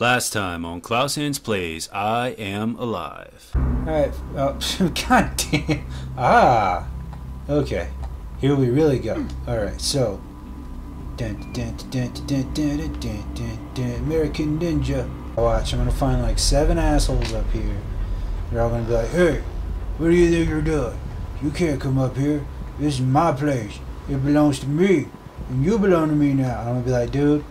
Last time on Clousehands Plays, I Am Alive. Alright, oh, god damn. Ah! Okay, here we really go. Alright, so. American Ninja. Watch, I'm gonna find like seven assholes up here. They're all gonna be like, hey, what do you think you're doing? You can't come up here. This is my place. It belongs to me. And you belong to me now. I'm gonna be like, dude,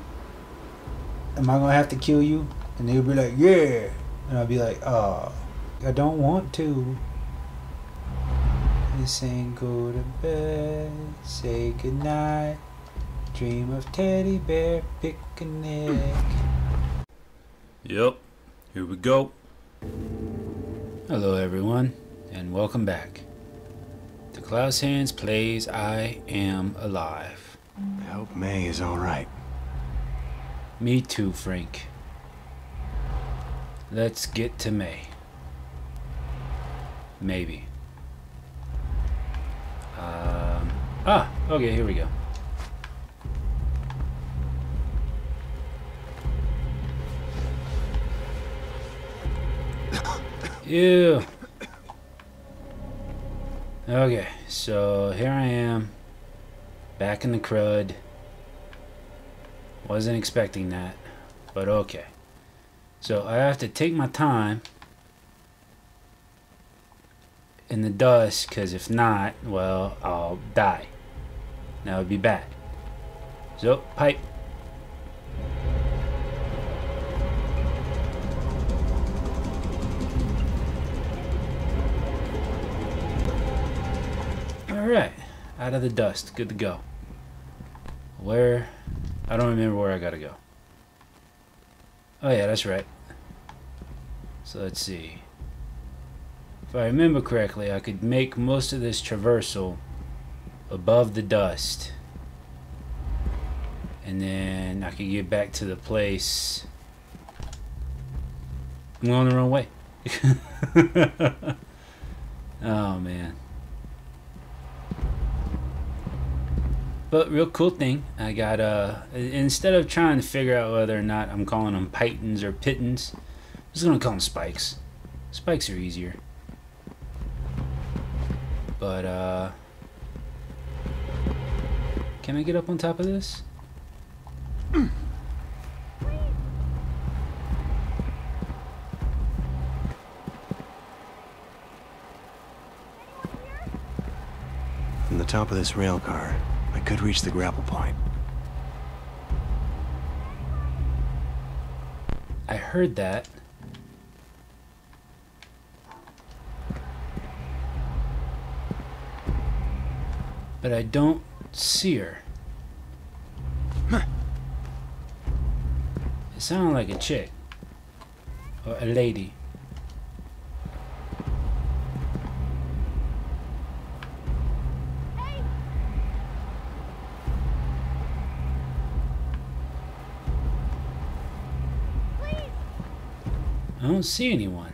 am I gonna have to kill you? And they'll be like, yeah. And I'll be like, oh, I don't want to. This ain't go to bed, say goodnight. Dream of teddy bear picnic. Yep, here we go. Hello, everyone, and welcome back The Clousehands Plays I Am Alive. I hope May is all right. Me too, Frank. Let's get to May. Maybe. Um, ah, okay, here we go. Ew. Okay, so here I am, back in the crud. Wasn't expecting that, but okay. So I have to take my time in the dust, because if not, well, I'll die. That would be bad. So, pipe. Alright, out of the dust, good to go. Where I don't remember where I gotta go. Oh yeah, that's right. So let's see. If I remember correctly, I could make most of this traversal above the dust. And then I could get back to the place. I'm going the wrong way. oh man. But real cool thing, I got uh instead of trying to figure out whether or not I'm calling them pitons or pittons, I'm just gonna call them spikes. Spikes are easier. But uh Can I get up on top of this? From the top of this rail car, I could reach the grapple point. I heard that. But I don't see her. It sounded like a chick. Or a lady. Don't see anyone.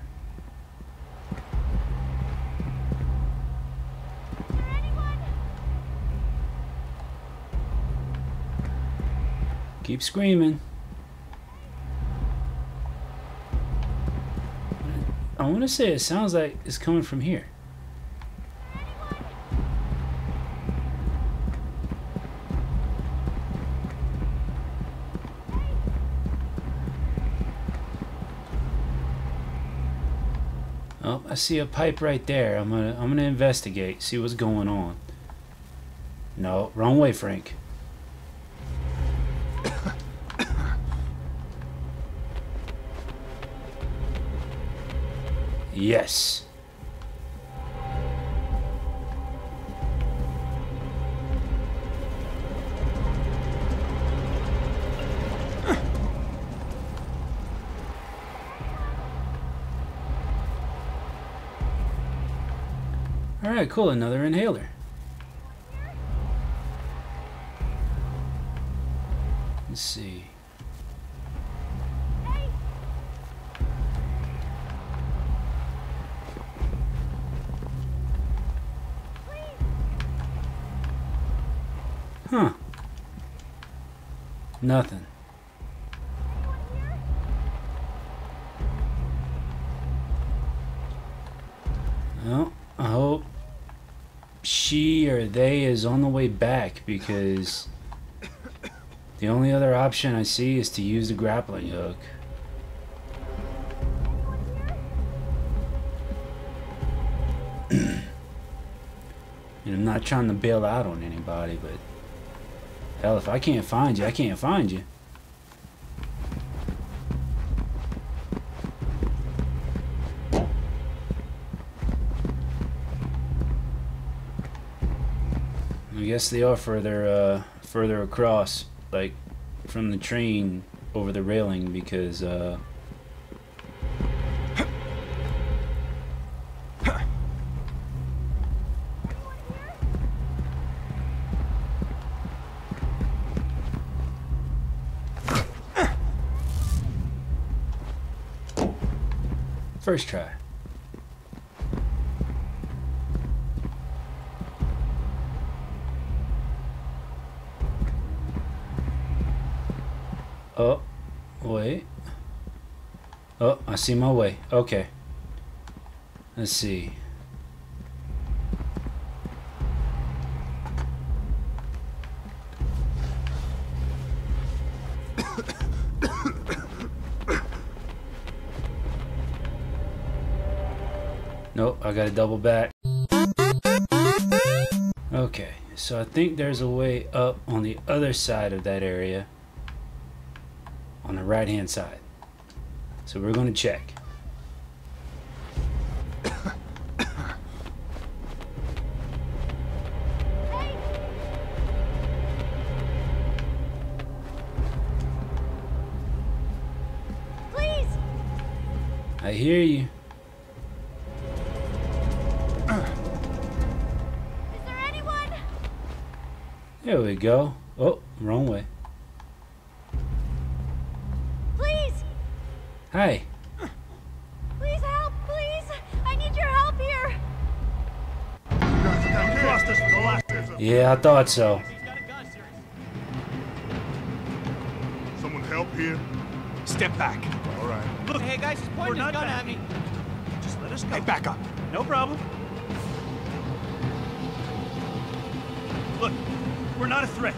Keep screaming. I want to say it sounds like it's coming from here. Oh, I see a pipe right there. I'm gonna I'm gonna investigate, see what's going on. No, wrong way, Frank. yes. Alright, cool. Another inhaler. Let's see. Huh. Nothing. They is on the way back because the only other option I see is to use the grappling hook. and I'm not trying to bail out on anybody, but hell, if I can't find you, I can't find you. I guess they are further uh, further across, like from the train over the railing, because uh, first try. Oh, wait. Oh, I see my way. Okay. Let's see. Nope, I gotta double back. Okay, so I think there's a way up on the other side of that area on the right hand side. So we're going to check. I hear you. Is there anyone? There we go. Oh, wrong way. Hi. Please help! Please! I need your help here! Yeah, I thought so. Someone help here? Step back. All right. Look, hey guys, he's pointing his gun at me. Just let us go. Hey, back up. No problem. Look, we're not a threat.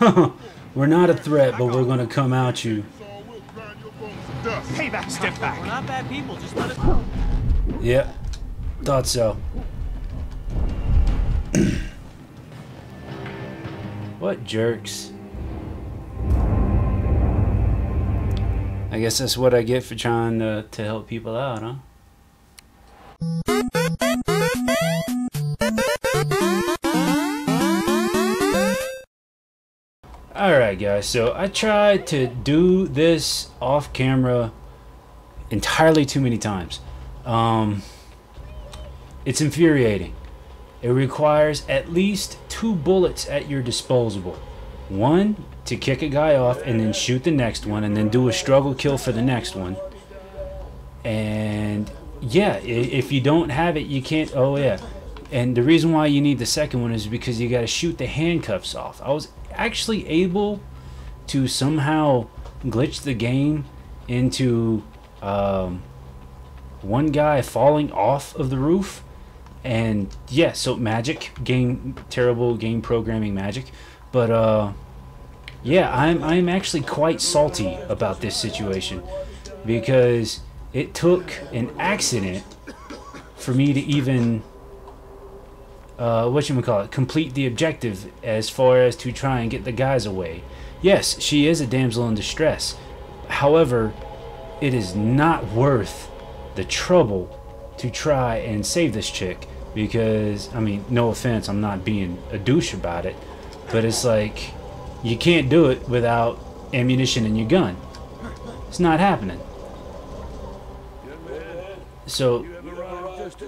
we're not a threat, but we're going to come out you. So we'll grind your bones to back. Step back. We're not bad people. Just let us go. Yep. Thought so. what jerks. I guess that's what I get for trying to, to help people out, huh? Alright guys, so I tried to do this off camera entirely too many times. Um, it's infuriating. It requires at least two bullets at your disposal. One to kick a guy off and then shoot the next one and then do a struggle kill for the next one. And yeah, if you don't have it, you can't. Oh, yeah. And the reason why you need the second one is because you got to shoot the handcuffs off. I was actually able to somehow glitch the game into um, one guy falling off of the roof. And yeah, so magic game, terrible game programming magic, but uh, yeah, I'm I'm actually quite salty about this situation because it took an accident for me to even uh, what you call it, complete the objective as far as to try and get the guys away. Yes, she is a damsel in distress. However, it is not worth the trouble to try and save this chick because I mean, no offense, I'm not being a douche about it, but it's like you can't do it without ammunition in your gun. It's not happening. So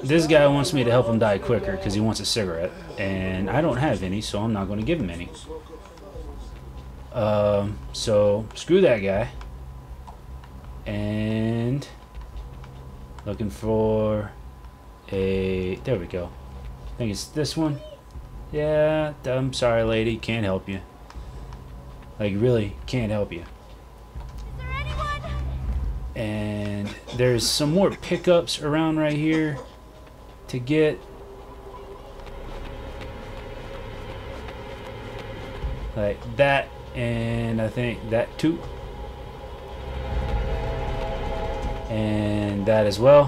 this guy wants me to help him die quicker because he wants a cigarette, and I don't have any, so I'm not going to give him any. Um, so screw that guy. And looking for a there we go. I think it's this one. Yeah, I'm sorry, lady, can't help you. Like really, can't help you. There? And there's some more pickups around right here to get like that and I think that too and that as well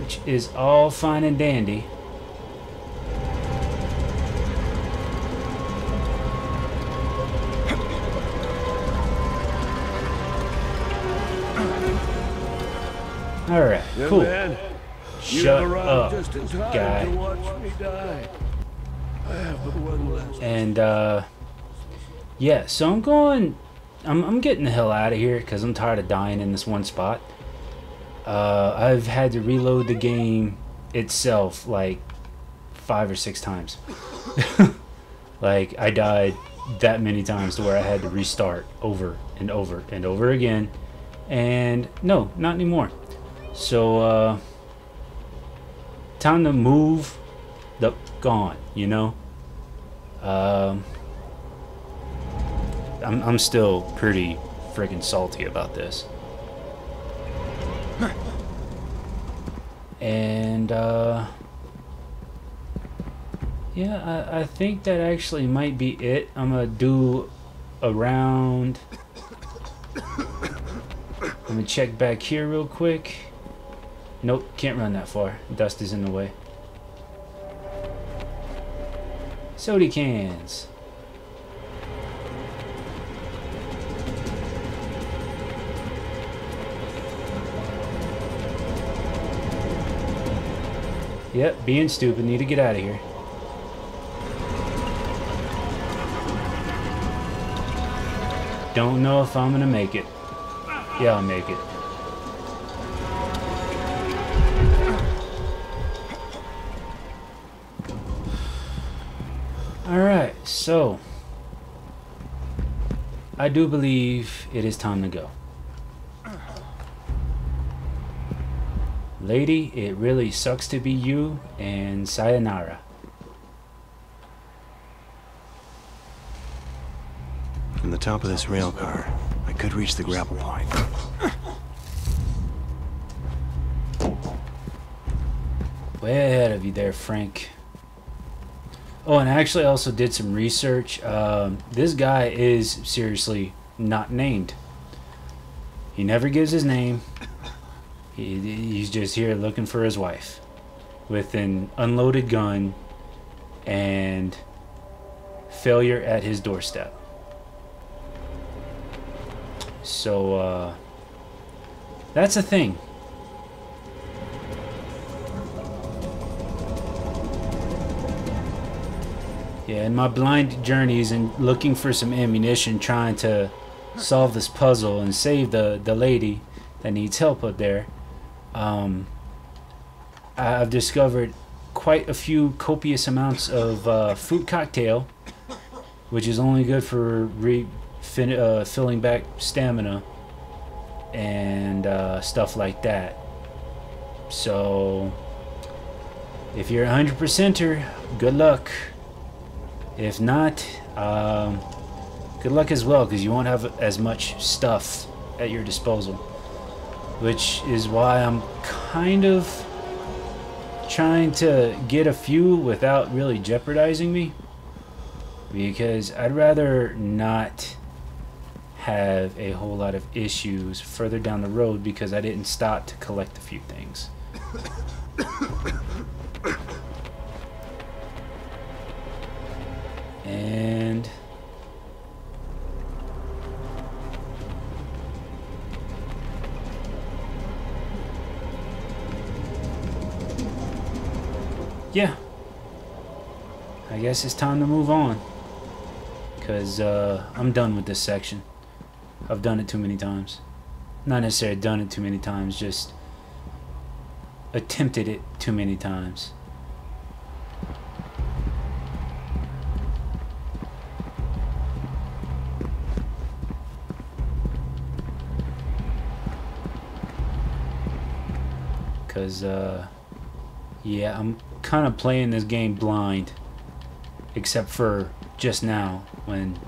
which is all fine and dandy all right Young cool man, Shut up, just in time guy. to watch me die. I have one last and uh yeah so i'm going i'm, I'm getting the hell out of here because i'm tired of dying in this one spot. Uh i've had to reload the game itself like five or six times. Like i died that many times to where i had to restart over and over and over again. And no not anymore. So uh time to move the gone you know? Um, I'm, I'm still pretty friggin' salty about this. And, uh, yeah, I, I think that actually might be it. I'm gonna do a round. Let me check back here real quick. Nope, can't run that far. Dust is in the way. Soda cans. Yep, being stupid. Need to get out of here. Don't know if I'm gonna make it. Yeah, I'll make it. Alright, so I do believe it is time to go. Lady, it really sucks to be you, and sayonara. From the top of this rail car, I could reach the grapple point. Way ahead of you there, Frank. Oh, and I actually also did some research. Um, this guy is seriously not named. He never gives his name. He, he's just here looking for his wife with an unloaded gun and failure at his doorstep. So, uh, that's a thing. Yeah, in my blind journeys and looking for some ammunition, trying to solve this puzzle and save the, the lady that needs help up there, um, I've discovered quite a few copious amounts of uh, fruit cocktail, which is only good for re- uh, filling back stamina and uh, stuff like that. So, if you're a 100%er, good luck. If not, um, good luck as well because you won't have as much stuff at your disposal. Which is why I'm kind of trying to get a few without really jeopardizing me. Because I'd rather not have a whole lot of issues further down the road because I didn't stop to collect a few things. Yeah, I guess it's time to move on. Because uh, I'm done with this section. I've done it too many times. Not necessarily done it too many times, just attempted it too many times. Because, uh, yeah, I'm kind of playing this game blind. Except for just now when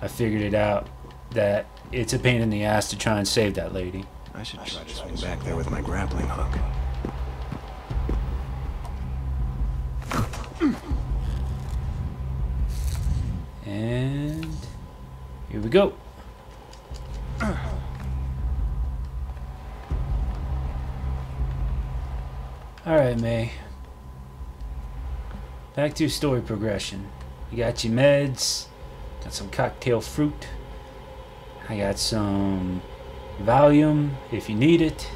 I figured it out that it's a pain in the ass to try and save that lady. I should try to swing back there with my grappling hook. And here we go. Alright, May. Back to story progression. You got your meds, got some cocktail fruit, I got some Valium if you need it.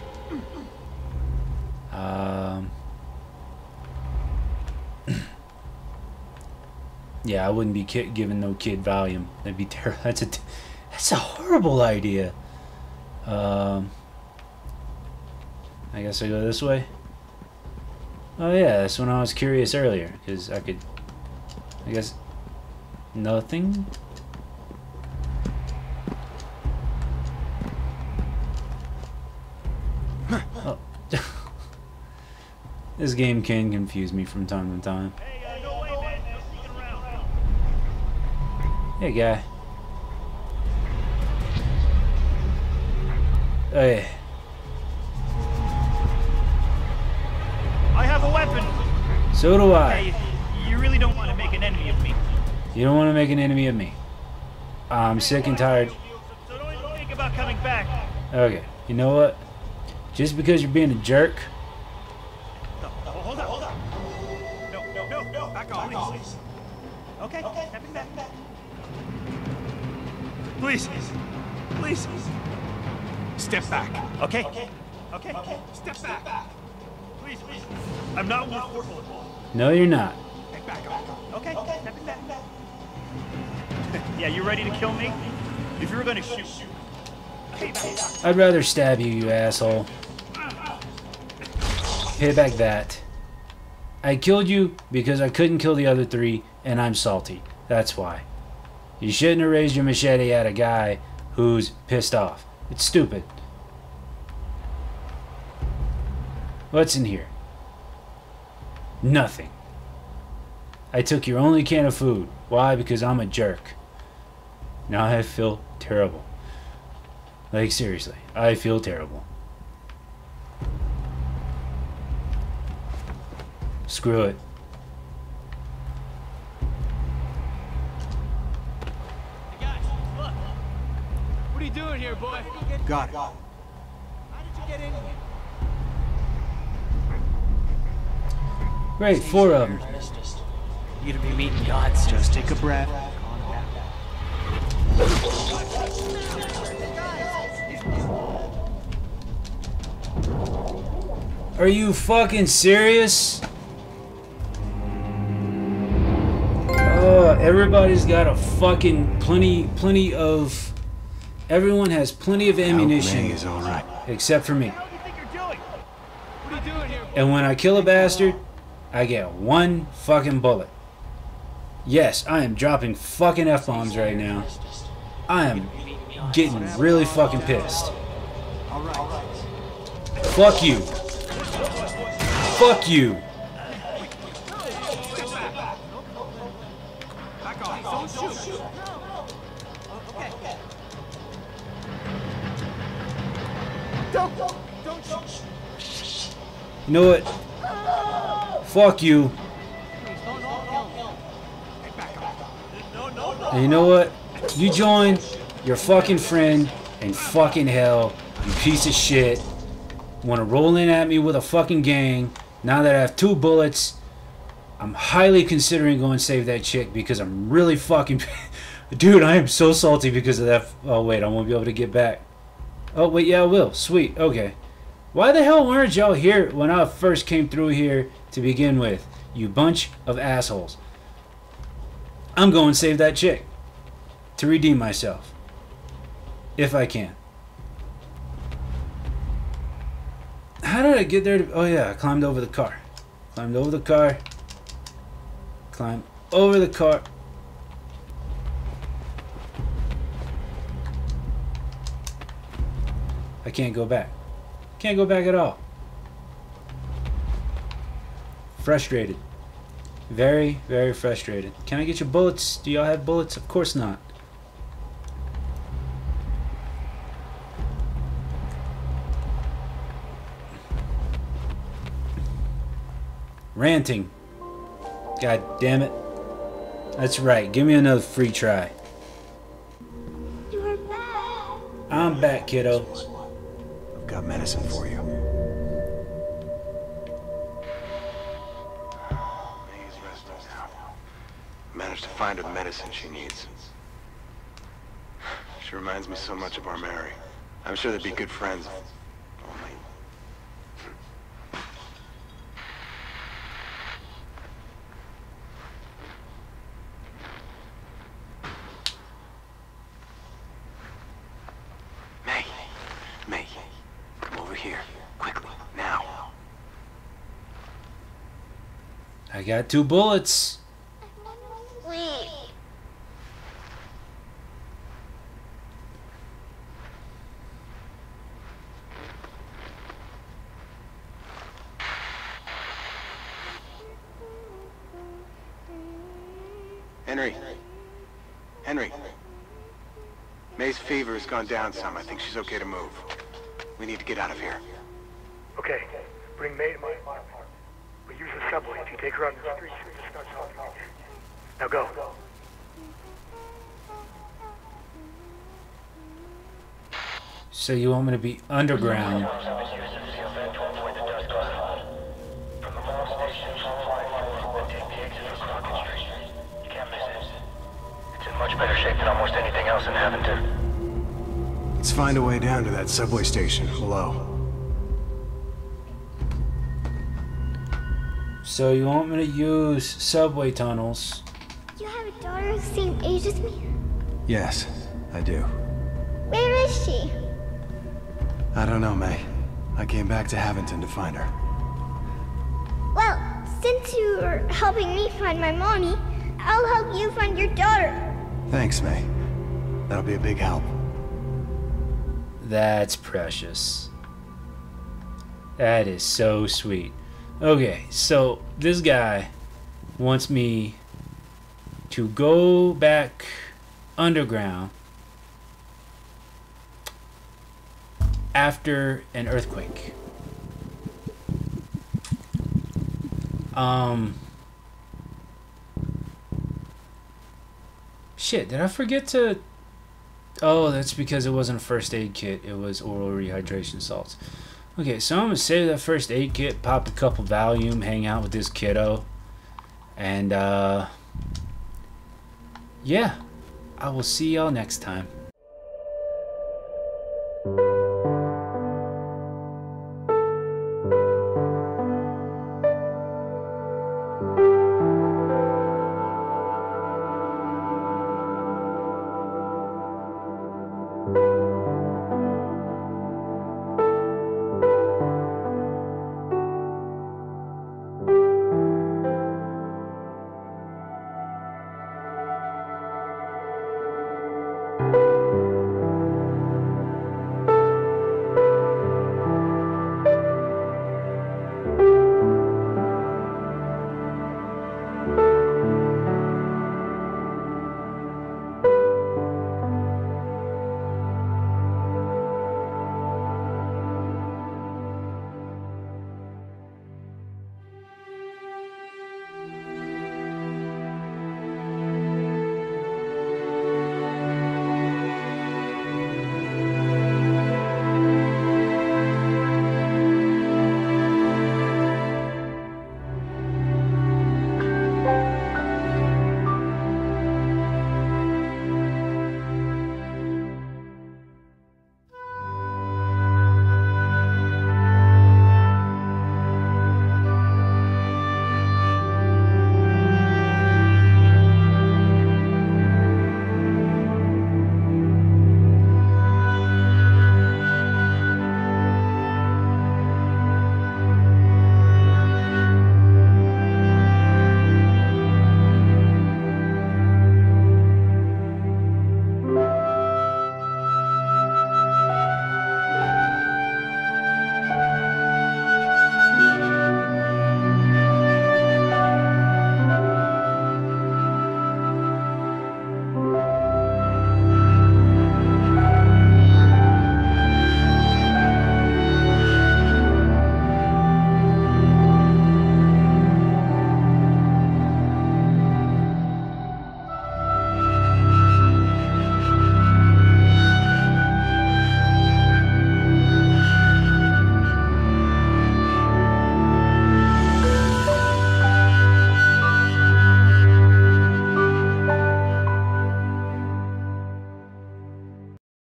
Um, yeah, I wouldn't be giving no kid Valium. That'd be terrible. That's a that's a horrible idea. Um, I guess I go this way. Oh yeah, that's when I was curious earlier because I could. I guess nothing. Oh. this game can confuse me from time to time. Hey, uh, no way, so do I. Hey, you really don't want to make an enemy of me. You don't want to make an enemy of me. I'm sick and tired. So don't even think about coming back. Okay, you know what? Just because you're being a jerk, No, no, hold on, hold on. No, no, no, no. Back off, please. Okay, stepping back. Please, please. Step back. Okay. Okay. Okay. okay. Step back. Please, please. I'm not worth four bullets. No, you're not. Back off. Okay. Stepping back. yeah, you ready to kill me? If you were gonna shoot, shoot. back. I'd rather stab you, you asshole. Pay back that. I killed you because I couldn't kill the other three, and I'm salty. That's why. You shouldn't have raised your machete at a guy who's pissed off. It's stupid. What's in here? Nothing. I took your only can of food. Why? Because I'm a jerk. Now I feel terrible. Like, seriously, I feel terrible. Screw it. Hey guys, look. What are you doing here, boy? Got it. How did you get in here? Great, four of them. You're gonna be meeting God soon. Just take a breath. Are you fucking serious? Oh, everybody's got a fucking plenty, plenty of. Everyone has plenty of ammunition is all right. except for me. What do you think you're doing? What are you doing here? And when I kill a bastard, I get one fucking bullet. Yes, I am dropping fucking F bombs right now. I am getting really fucking pissed. Fuck you. Fuck you. You know what? Fuck you. And you know what? You join your fucking friend in fucking hell, you piece of shit. Want to roll in at me with a fucking gang. Now that I have two bullets, I'm highly considering going save that chick because I'm really fucking. Dude, I am so salty because of that. Oh, wait, I won't be able to get back. Oh, wait, yeah, I will. Sweet, okay. Why the hell weren't y'all here when I first came through here to begin with? You bunch of assholes. I'm going to save that chick to redeem myself. If I can. How did I get there? To, oh, yeah, I climbed over the car. Climbed over the car. Climbed over the car. I can't go back. Can't go back at all. Frustrated. Very, very frustrated. Can I get your bullets? Do y'all have bullets? Of course not. Ranting. God damn it. That's right. Give me another free try. I'm back, kiddo. Got medicine for you. Managed to find her the medicine she needs. She reminds me so much of our Mary. I'm sure they'd be good friends. if Only. May. May. Come over here. Quickly. Now. I got two bullets. Wait. Henry. Henry. May's fever has gone down some. I think she's okay to move. We need to get out of here. Okay, bring May to my apartment. We use the subway. If you take her on the street, she'll just start talking. Now go. So you want me to be underground? It's in much better shape than almost anything else in Haventon. Let's find a way down to that subway station below. So you want me to use subway tunnels? You have a daughter the same age as me? Yes, I do. Where is she? I don't know, May. I came back to Haventon to find her. Well, since you're helping me find my mommy, I'll help you find your daughter. Thanks, May. That'll be a big help. That's precious. That is so sweet. Okay, so this guy wants me to go back underground after an earthquake. Um Shit, did I forget to Oh, that's because it wasn't a first aid kit. It was oral rehydration salts. Okay, so I'm gonna save that first aid kit, pop a couple Valium, hang out with this kiddo, and uh, yeah, I will see y'all next time.